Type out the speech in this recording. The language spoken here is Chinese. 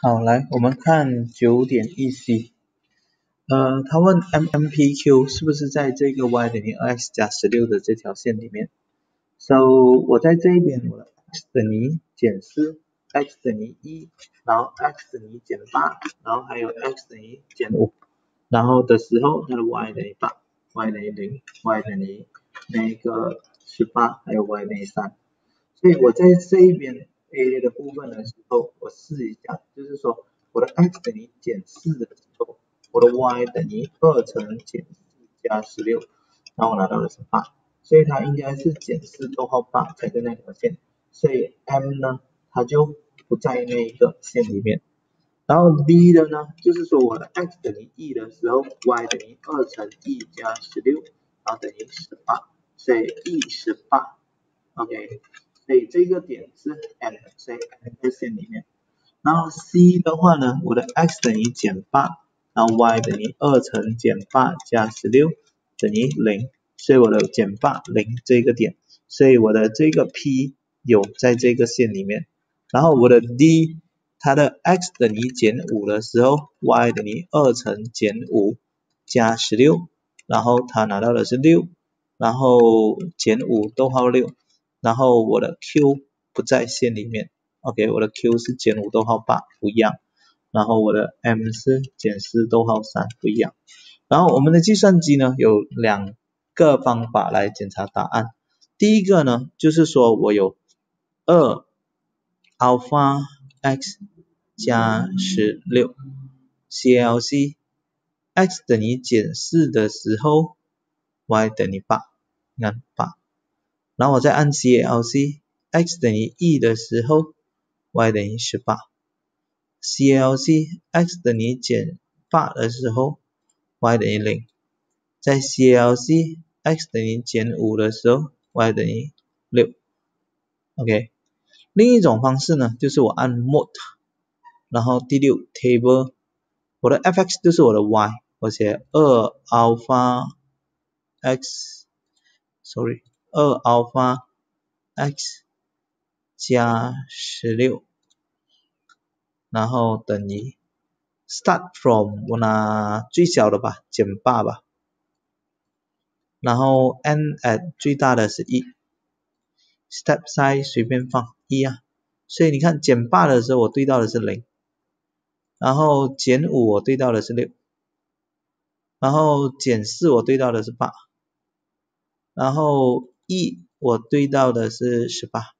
好，来我们看九点一 c，呃，他问 M M P Q 是不是在这个 y 等于 x 加十六的这条线里面？So 我在这一边，我的 x 等于减四，x 等于一，然后 x 等于减八，然后还有 x 等于减五，然后的时候它的 y 等于八，y 等于零，y 等于那个十八，还有 y 等于三，所以我在这一边。A 的部分的时候，我试一下，就是说我的 x 等于减四的时候，我的 y 等于二乘减四加十六，然后我拿到的是八，所以它应该是减四逗号八才是那条线，所以 m 呢，它就不在那一个线里面。然后 b 的呢，就是说我的 x 等于 e 的时候，y 等于二乘 e 加十六，然后等于十八，所以 e 十八，OK。所以这个点是 M，在 M 线里面。然后 C 的话呢，我的 x 等于减八，然后 y 等于二乘减八加十六等于零，所以我的减八零这个点，所以我的这个 P 有在这个线里面。然后我的 D，它的 x 等于减五的时候，y 等于二乘减五加十六，然后它拿到的是六，然后减五逗号六。然后我的 Q 不在线里面，OK，我的 Q 是减五逗号八不一样，然后我的 M 是减四逗号三不一样，然后我们的计算机呢有两个方法来检查答案，第一个呢就是说我有二 alpha x 加十六 CLC x 等于减四的时候 y 等于八，你看八。然后我再按 CLC，x 等于 e 的时候，y 等于十八；CLC，x 等于减八的时候，y 等于零；在 CLC，x 等于减五的时候，y 等于六。OK，另一种方式呢，就是我按 Mode，然后第六 Table，我的 f(x) 就是我的 y，我写二 Alpha x，Sorry。二 alpha x 加十六，然后等于 start from 我拿最小的吧，减八吧，然后 end at 最大的是一，step size 随便放一啊，所以你看减八的时候我对到的是零，然后减五我对到的是六，然后减四我对到的是八，然后一我对到的是十八。